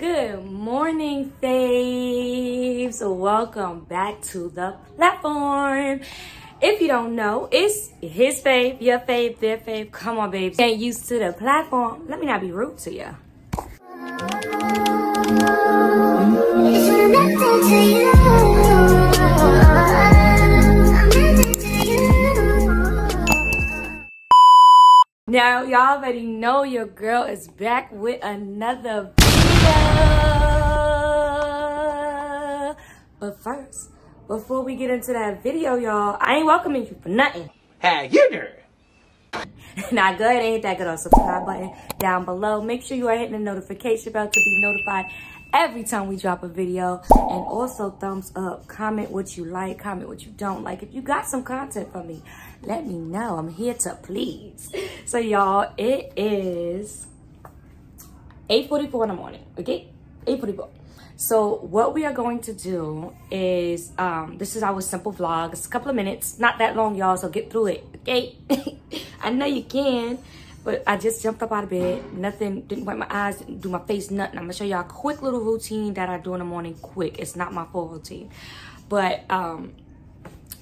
Good morning, faves. Welcome back to the platform. If you don't know, it's his fave, your fave, their fave. Come on, babes. Get used to the platform. Let me not be rude to you. Now, y'all already know your girl is back with another But first, before we get into that video, y'all, I ain't welcoming you for nothing. Hey, you nerd. now go ahead and hit that good old subscribe button down below. Make sure you are hitting the notification bell to be notified every time we drop a video. And also thumbs up, comment what you like, comment what you don't like. If you got some content for me, let me know. I'm here to please. So y'all, it is 8.44 in the morning, okay? 8.44. So what we are going to do is, um, this is our simple vlog. It's a couple of minutes, not that long, y'all, so get through it, okay? I know you can, but I just jumped up out of bed. Nothing, didn't wipe my eyes, didn't do my face, nothing. I'm gonna show y'all a quick little routine that I do in the morning, quick. It's not my full routine. But um,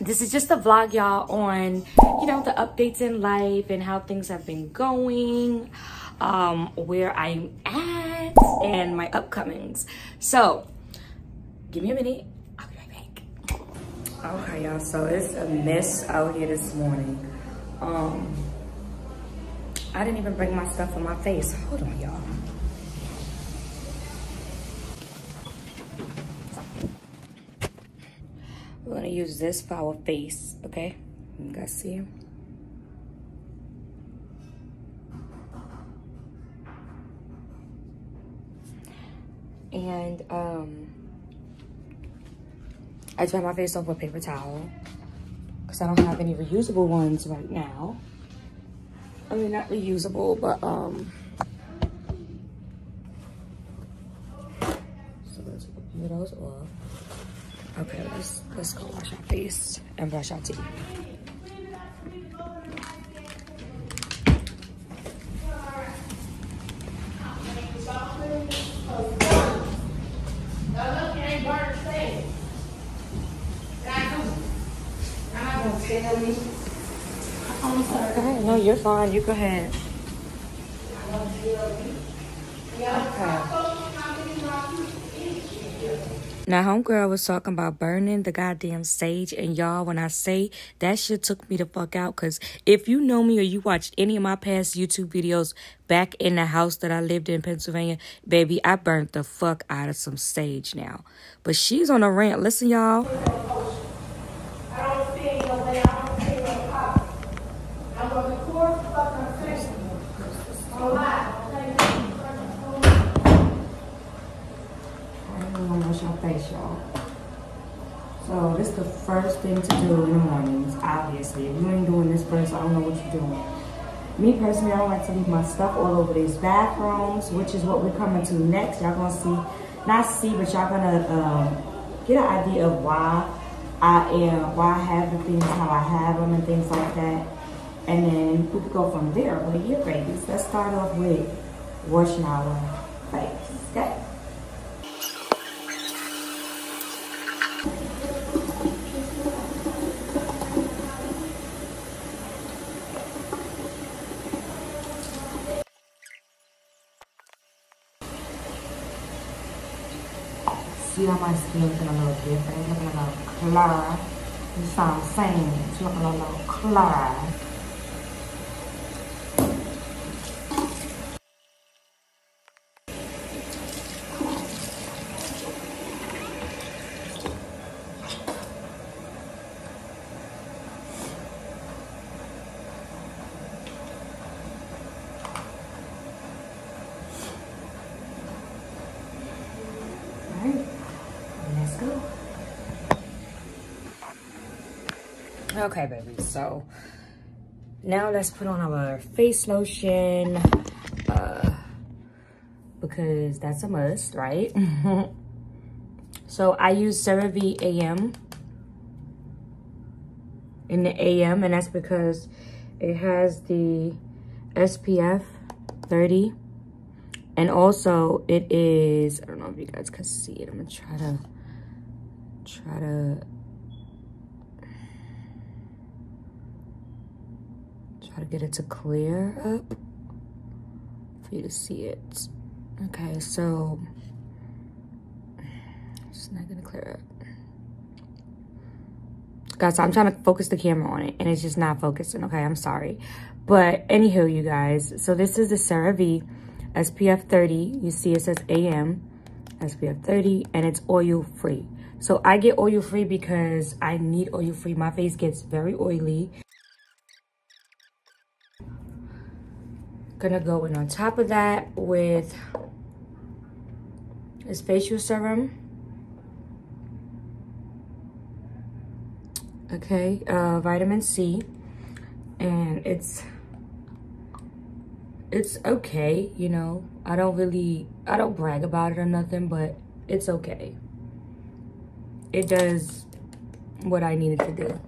this is just a vlog, y'all, on, you know, the updates in life and how things have been going, um, where I'm at, and my upcomings. So, give me a minute. I'll be right back. Okay, y'all, so it's a mess out here this morning. Um, I didn't even bring my stuff on my face. Hold on, y'all. We're gonna use this for our face, okay? You guys see? And um, I dry my face off with paper towel because I don't have any reusable ones right now. I mean, not reusable, but um. So let's of those off. Okay, let's let's go wash our face and brush our teeth. Okay, no, you're fine. You go ahead. Okay. Now, homegirl was talking about burning the goddamn sage, and y'all, when I say that shit took me the fuck out, because if you know me or you watched any of my past YouTube videos back in the house that I lived in Pennsylvania, baby, I burnt the fuck out of some sage now. But she's on a rant. Listen, y'all. Oh, wash your face, y'all. So this is the first thing to do in the mornings, obviously. If you ain't doing this first, I don't know what you're doing. Me personally, I don't like to leave my stuff all over these bathrooms, which is what we're coming to next. Y'all gonna see, not see, but y'all gonna um, get an idea of why I am, why I have the things, how I have them and things like that. And then we could go from there. But yeah, babies, let's start off with washing our face, okay? See my skin looking a little different. It's a little clearer. You what I'm? It's looking a little. Alright, let's go. Okay, baby, so now let's put on our face lotion uh, because that's a must, right? so I use CeraVe AM in the AM, and that's because it has the SPF 30 And also it is, I don't know if you guys can see it. I'm gonna try to, try to, try to get it to clear up for you to see it. Okay, so it's not gonna clear up. Guys, I'm trying to focus the camera on it and it's just not focusing. Okay, I'm sorry. But anywho, you guys, so this is the CeraVe SPF 30. You see it says AM, SPF 30, and it's oil free. So I get oil free because I need oil free. My face gets very oily. Gonna go in on top of that with this facial serum. okay uh vitamin c and it's it's okay you know i don't really i don't brag about it or nothing but it's okay it does what i needed to do.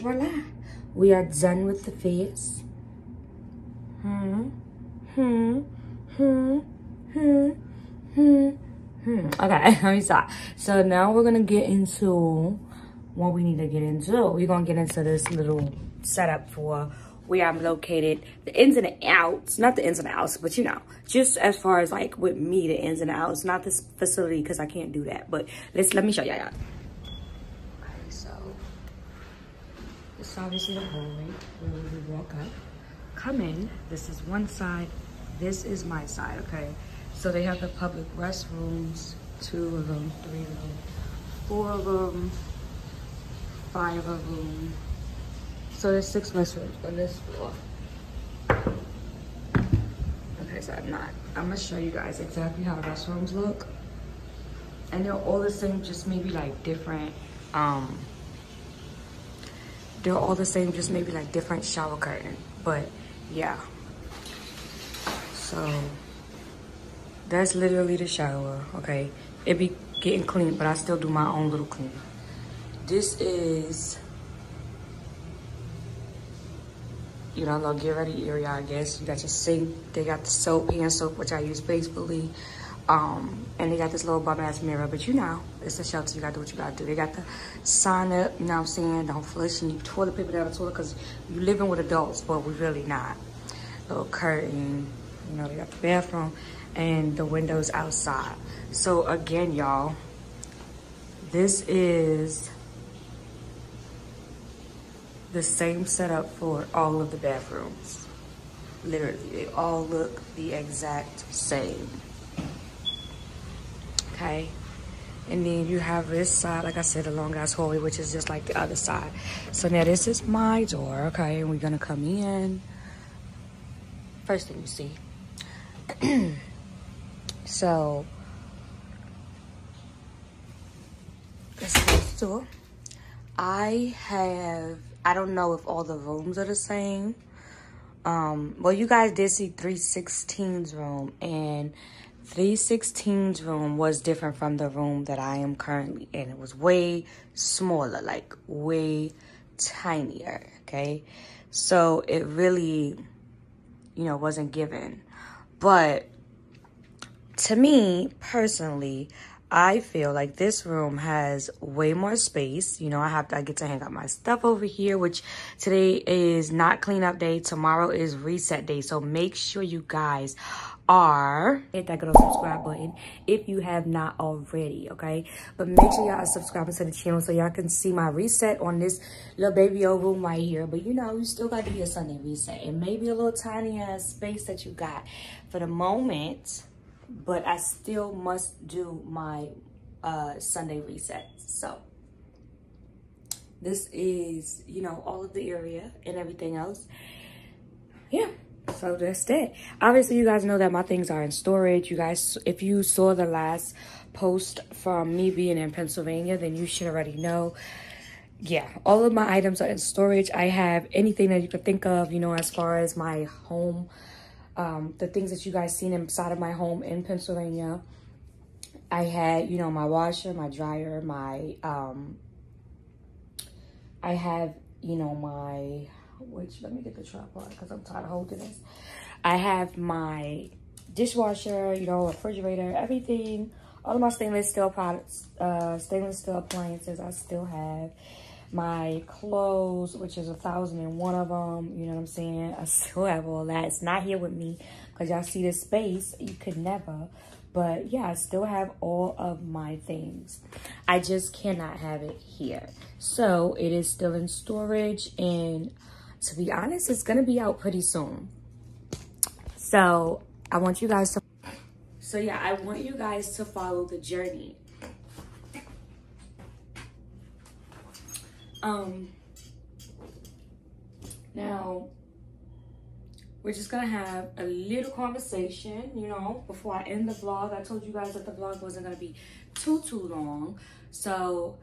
Voila. We are done with the face. Hmm. Hmm. Hmm. Hmm. Hmm. Hmm. Okay, let me stop. So now we're gonna get into what we need to get into. We're gonna get into this little setup for where I'm located, the ins and the outs, not the ins and the outs, but you know, just as far as like with me, the ins and the outs, not this facility because I can't do that. But let's let me show y'all. Okay, so this is obviously the hallway where we walk up. Come in. This is one side. This is my side. Okay. So they have the public restrooms, two of them, three of them, four of them, five of them. So there's six restrooms on this floor. Okay, so I'm not. I'm gonna show you guys exactly how the restrooms look. And they're all the same, just maybe like different, um, they're all the same, just maybe like different shower curtain. But yeah. So that's literally the shower, okay? It be getting clean, but I still do my own little clean. This is, you know, the get ready area, I guess. You got your sink. They got the soap, hand soap, which I use basically. Um, and they got this little bum ass mirror, but you know, it's a shelter. You gotta do what you gotta do. They got the sign up, you know what I'm saying? Don't flush any toilet paper down the toilet because you're living with adults, but we're really not. Little curtain, you know, they got the bathroom and the windows outside. So again, y'all, this is the same setup for all of the bathrooms. Literally, they all look the exact same. Okay. And then you have this side, like I said, a long ass hallway, which is just like the other side. So now this is my door, okay? And we're gonna come in. First thing you see. So, let's go door. I have, I don't know if all the rooms are the same. Um, well, you guys did see 316's room, and 316's room was different from the room that I am currently in. It was way smaller, like way tinier, okay? So it really, you know, wasn't given. But to me personally, I feel like this room has way more space. You know, I have to, I get to hang out my stuff over here, which today is not cleanup day. Tomorrow is reset day. So make sure you guys are hit that little subscribe button if you have not already, okay? But make sure y'all are subscribing to the channel so y'all can see my reset on this little baby old room right here. But you know, you still got to be a Sunday reset. And maybe a little tiny ass space that you got. For the moment, but I still must do my uh, Sunday reset. So this is, you know, all of the area and everything else. Yeah, so that's that. Obviously, you guys know that my things are in storage. You guys, if you saw the last post from me being in Pennsylvania, then you should already know. Yeah, all of my items are in storage. I have anything that you could think of, you know, as far as my home um, the things that you guys seen inside of my home in Pennsylvania. I had, you know, my washer, my dryer, my, um, I have, you know, my, which, let me get the tripod because I'm tired of holding this. I have my dishwasher, you know, refrigerator, everything. All of my stainless steel products, uh, stainless steel appliances I still have. My clothes, which is a thousand and one of them, you know what I'm saying? I still have all that. It's not here with me because y'all see the space. You could never. But yeah, I still have all of my things. I just cannot have it here. So it is still in storage and to be honest, it's gonna be out pretty soon. So I want you guys to, so yeah, I want you guys to follow the journey. Um, now, we're just gonna have a little conversation, you know, before I end the vlog. I told you guys that the vlog wasn't gonna be too, too long. So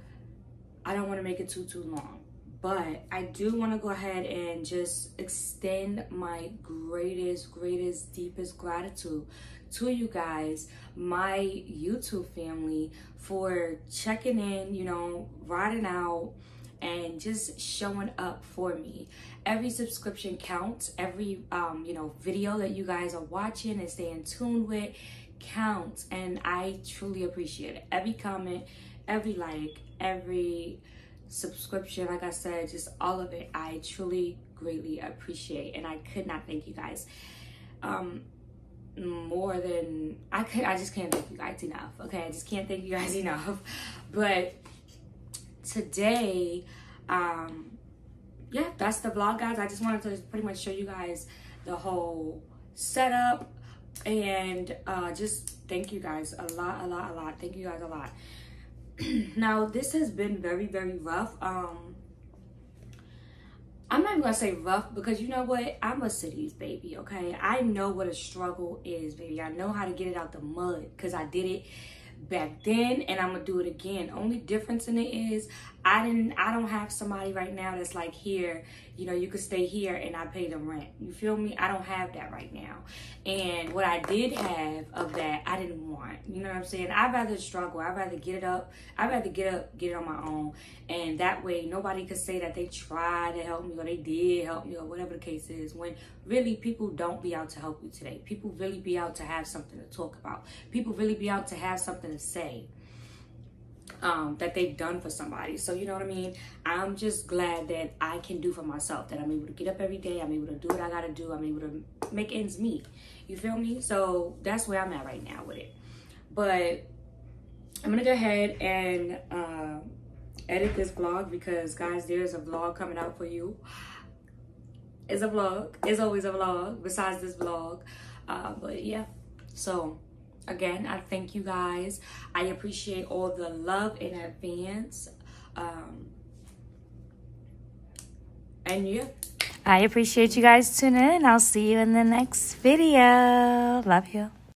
I don't wanna make it too, too long. But I do wanna go ahead and just extend my greatest, greatest, deepest gratitude to you guys, my YouTube family, for checking in, you know, riding out, and just showing up for me. Every subscription counts. Every um, you know video that you guys are watching and staying tuned with counts, and I truly appreciate it. Every comment, every like, every subscription, like I said, just all of it. I truly greatly appreciate, and I could not thank you guys. Um, more than I could I just can't thank you guys enough. Okay, I just can't thank you guys enough. But today, um, yeah, that's the vlog, guys. I just wanted to pretty much show you guys the whole setup and uh, just thank you guys a lot, a lot, a lot. Thank you guys a lot. now, this has been very, very rough. Um, I'm not even gonna say rough because you know what? I'm a cities baby, okay? I know what a struggle is, baby. I know how to get it out the mud because I did it back then and I'm gonna do it again. Only difference in it is I didn't I don't have somebody right now that's like here, you know, you could stay here and I pay the rent. You feel me? I don't have that right now. And what I did have of that I didn't want. You know what I'm saying? I'd rather struggle. I'd rather get it up. I'd rather get up, get it on my own. And that way nobody could say that they tried to help me or they did help me or whatever the case is. When really people don't be out to help you today. People really be out to have something to talk about. People really be out to have something to say um, that they've done for somebody. So, you know what I mean? I'm just glad that I can do for myself, that I'm able to get up every day. I'm able to do what I got to do. I'm able to make ends meet. You feel me? So that's where I'm at right now with it. But I'm to go ahead and uh, edit this vlog because, guys, there's a vlog coming out for you. It's a vlog. It's always a vlog besides this vlog. Uh, but yeah, so again i thank you guys. I appreciate all the love in advance. Um and yeah. I appreciate you guys tuning in. I'll see you in the next video. Love you